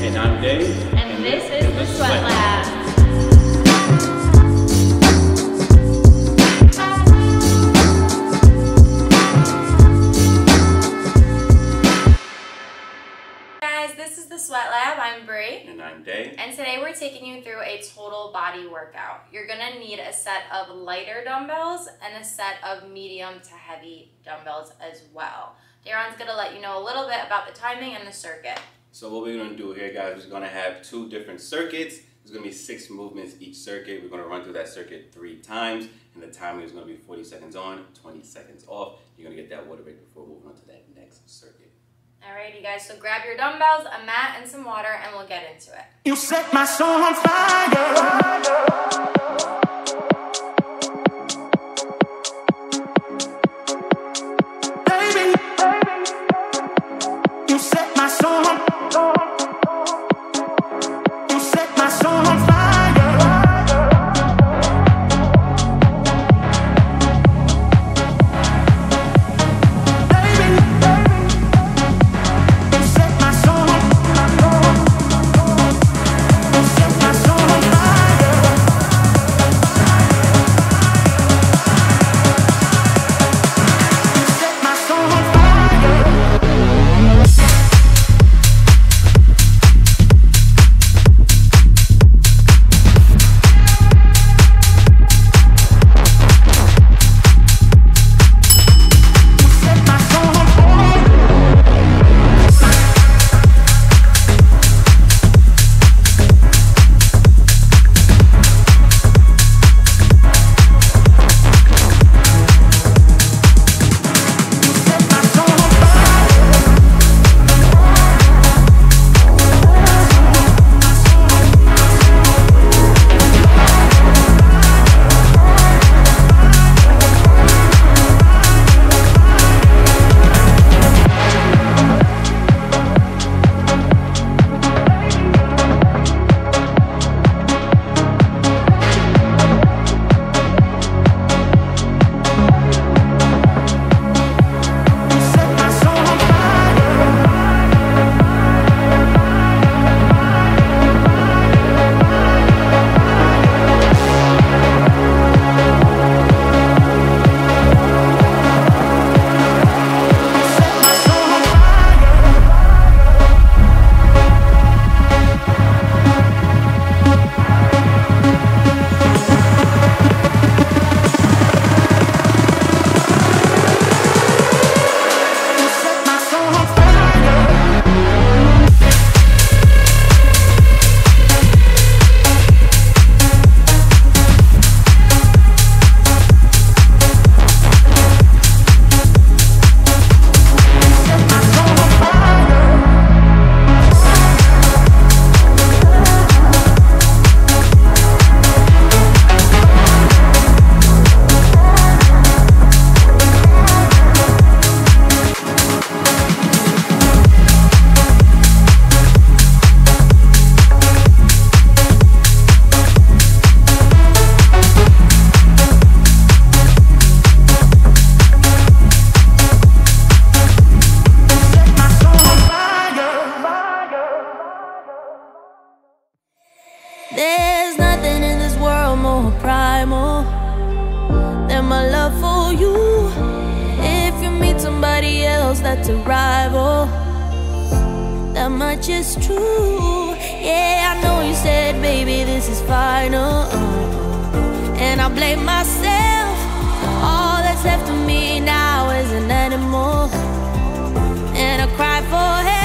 And I'm Dave. And this is the Sweat Lab. Guys, this is the Sweat Lab. I'm Brie. And I'm Dave. And today we're taking you through a total body workout. You're gonna need a set of lighter dumbbells and a set of medium to heavy dumbbells as well. Darren's gonna let you know a little bit about the timing and the circuit. So what we're gonna do here, guys, we're gonna have two different circuits. There's gonna be six movements each circuit. We're gonna run through that circuit three times, and the timing is gonna be 40 seconds on, 20 seconds off. You're gonna get that water break before moving on to that next circuit. Alrighty, guys. So grab your dumbbells, a mat, and some water, and we'll get into it. You set my soul on fire. Baby, that much is true. Yeah, I know you said, baby, this is final. And I blame myself. All that's left of me now is an animal. And I cry for help.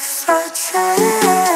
if I try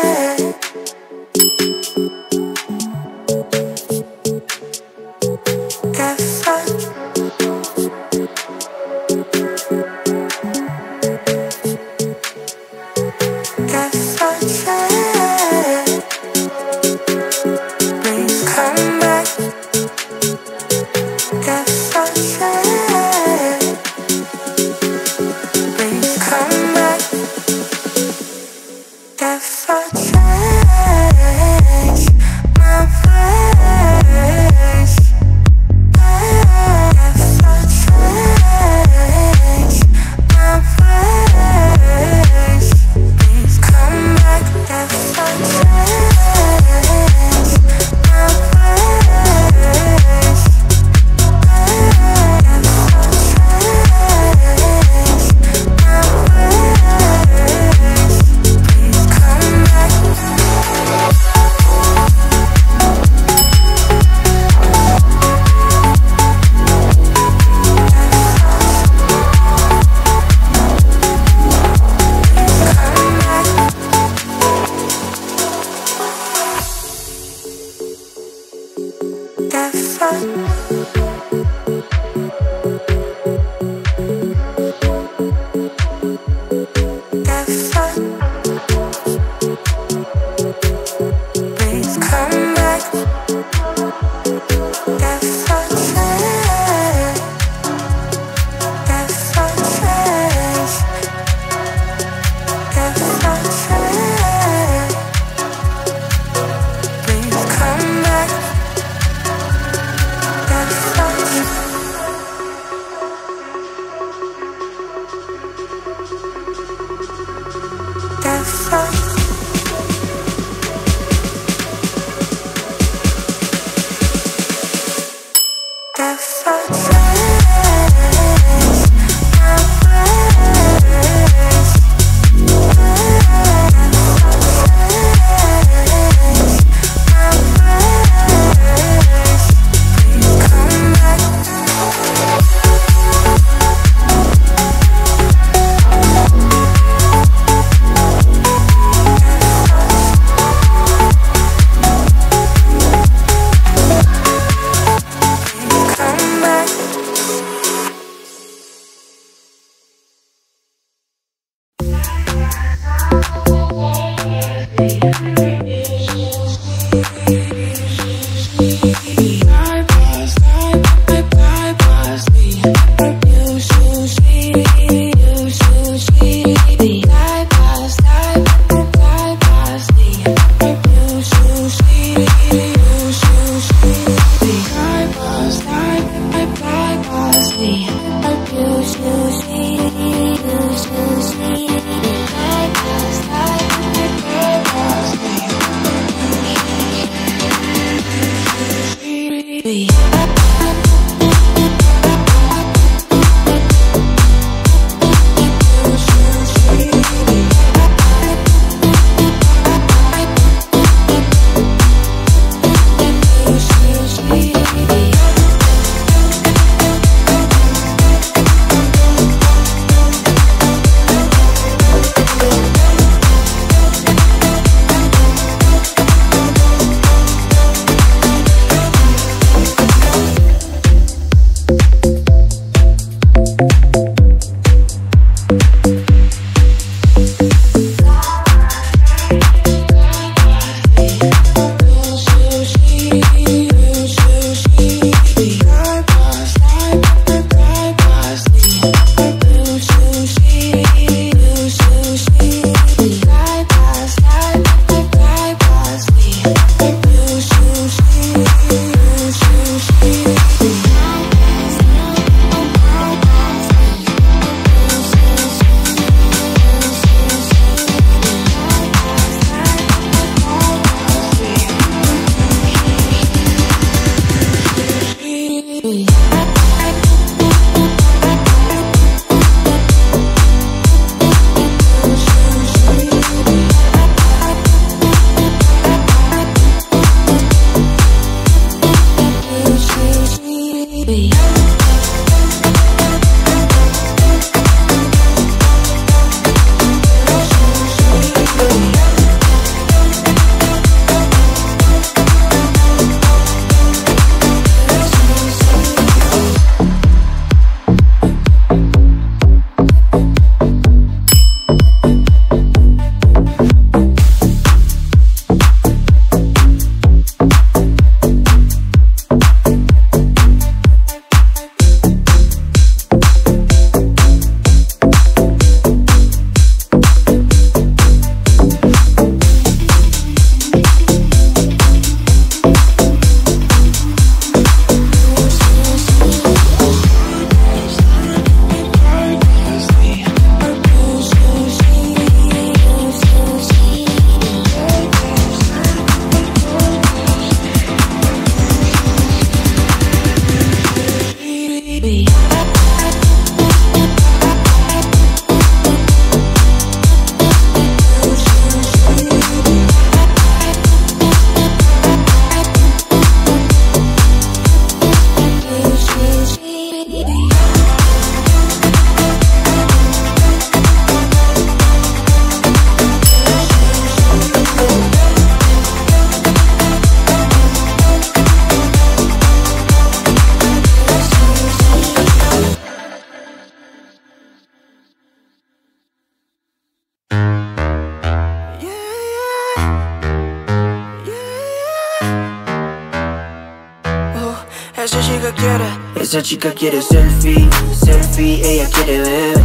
Esa chica quiere selfie, selfie, ella quiere ver.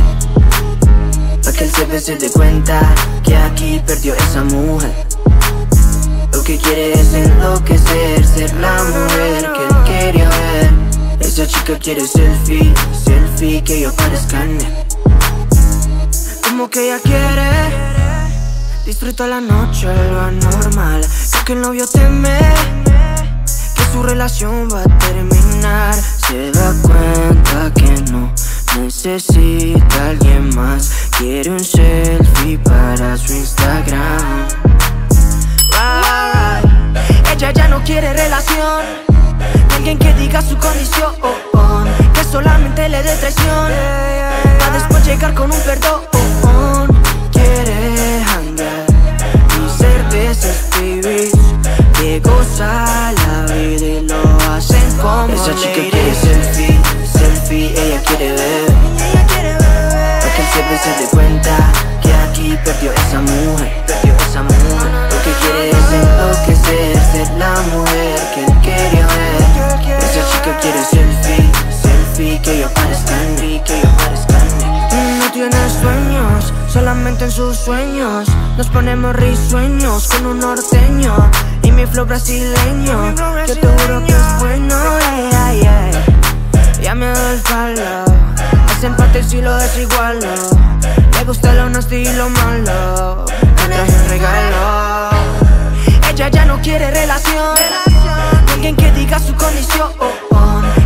Pa' que el CP se dé cuenta que aquí perdió esa mujer. Lo que quiere es enloquecer, ser la mujer que él quería ver. Esa chica quiere selfie, selfie, que yo parezca. Como que ella quiere Disfruta la noche, lo anormal que el novio teme su relación va a terminar. Se da cuenta que no necesita alguien más. Quiere un selfie para su Instagram. Ella ya no quiere relación. Alguien que diga su condición Que solamente le dé traición. Pa' después llegar con un perdón Quiere hangar y ser de babies Que Esa chica quiere selfie, selfie, ella quiere ver. Pa' que el CP se dé cuenta que aquí perdió esa mujer, en sus sueños. Nos ponemos risueños con un norteño Y mi flow brasileño, yo te juro que es bueno, yeah, yeah, yeah. Ya me doy el palo. Ese empate si lo desigualo. Le gusta lo nasty y lo malo. Me traje un regalo. Ella ya no quiere relación. Alguien que diga su condición.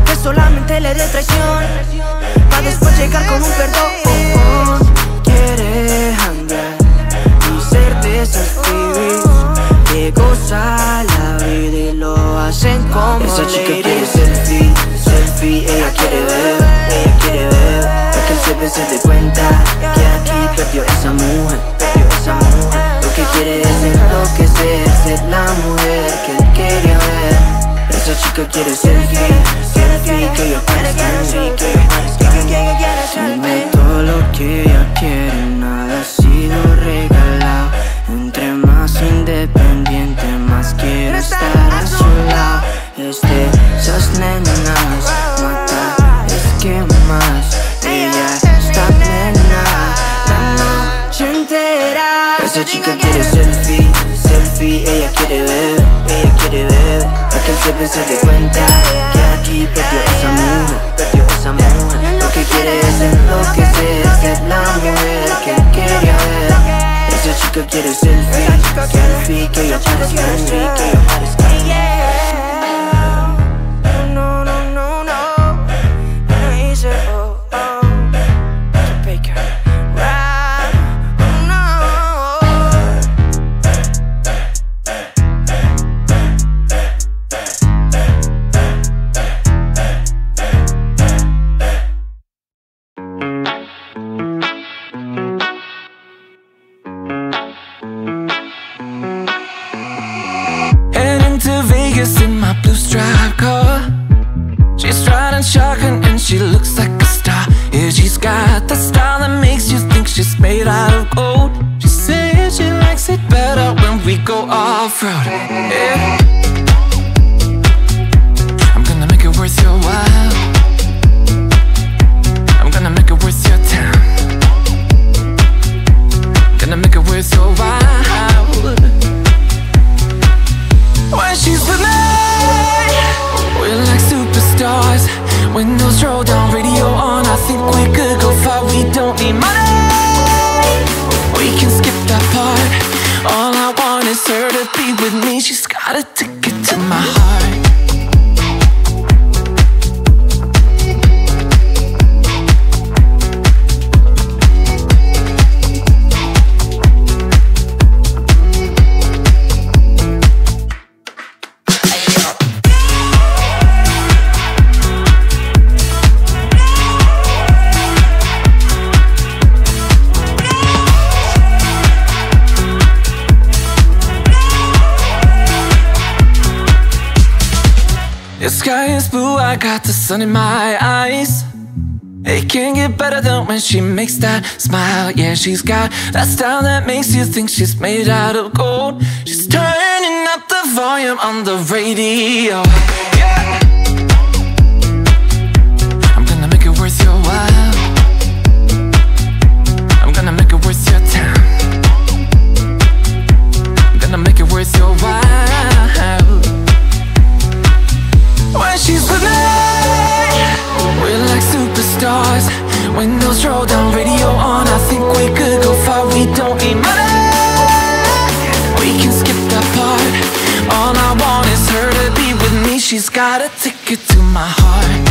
Que solamente le dé traición. Pa' después llegar con un perdón. Quiere chica quiere selfie, selfie, ella quiere ver, ella quiere ver. Pa' que el CP se dé cuenta que aquí perdió esa mujer, perdió esa mujer. Lo que quiere es enloquecer, ser la mujer que él quería ver. Esa chica quiere selfie, CP se dé cuenta que aquí perdió esa mujer, perdió esa mujer Lo que quiere es enloquecer, ser la mujer que quería ver. Esa chica quiere selfie, selfie, que yo parezca que yo parezca sun in my eyes. It can't get better than when she makes that smile. Yeah, she's got that style that makes you think she's made out of gold. She's turning up the volume on the radio. Yeah. She's got a ticket to my heart.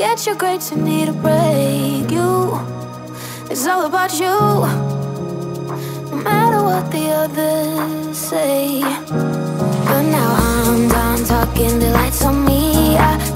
Get your grades, you need a break. You, it's all about you. No matter what the others say. But now I'm done talking, the lights on me. I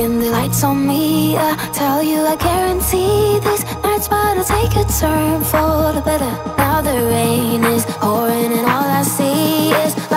The lights on me, I tell you I guarantee These nights about to take a turn for the better. Now the rain is pouring and all I see is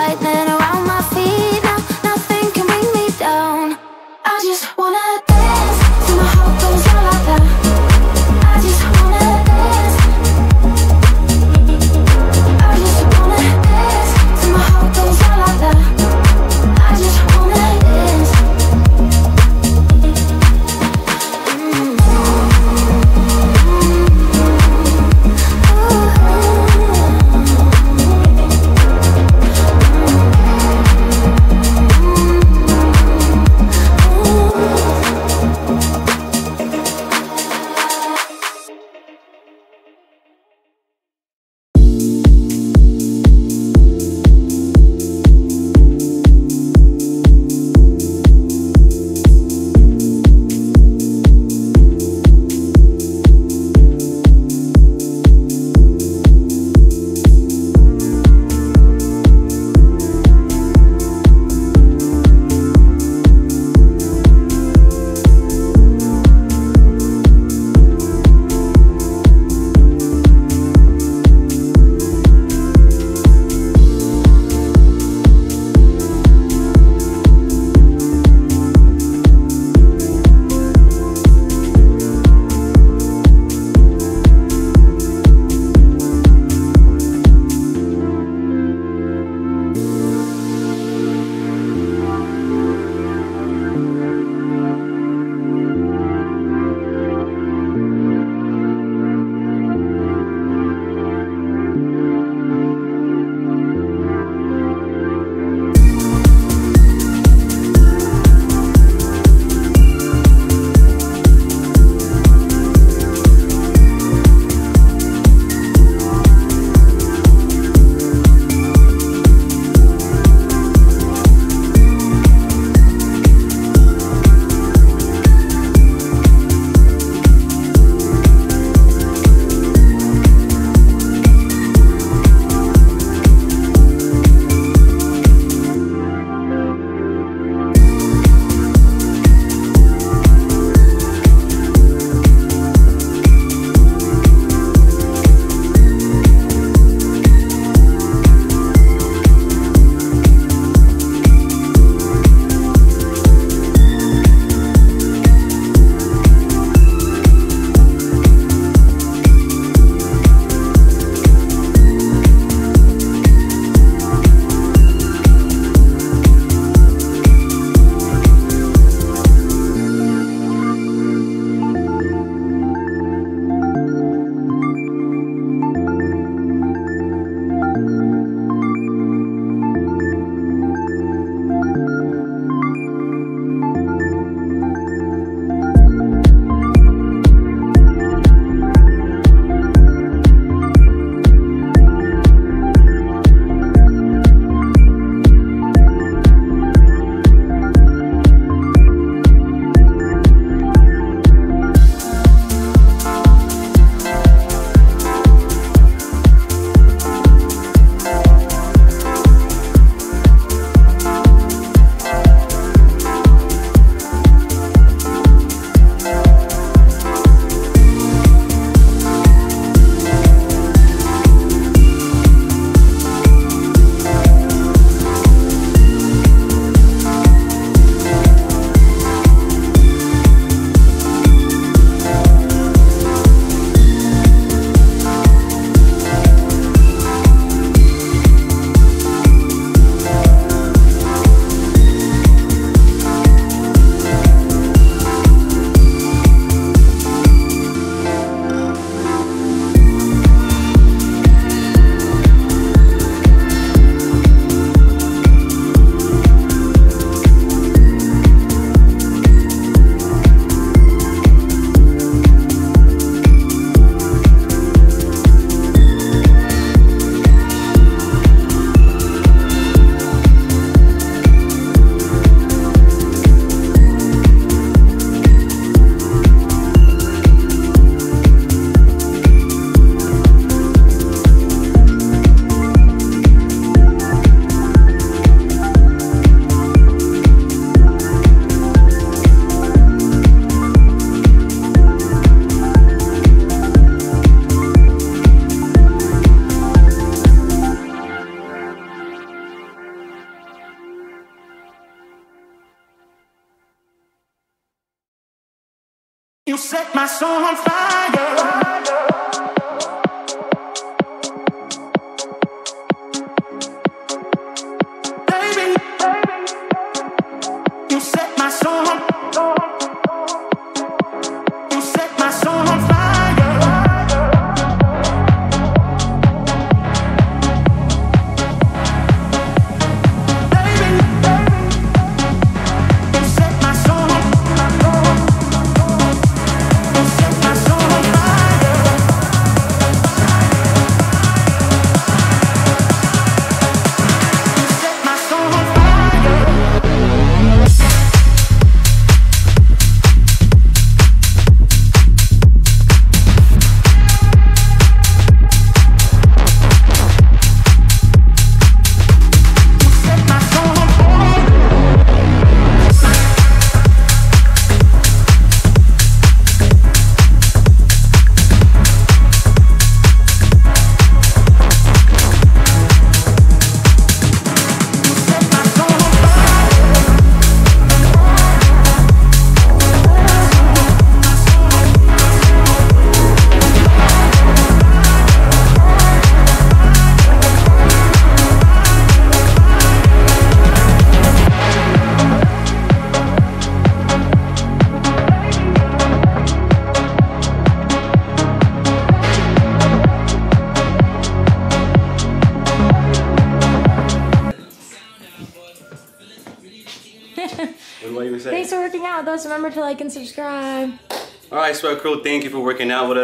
song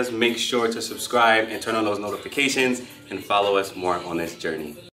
make sure to subscribe and turn on those notifications and follow us more on this journey.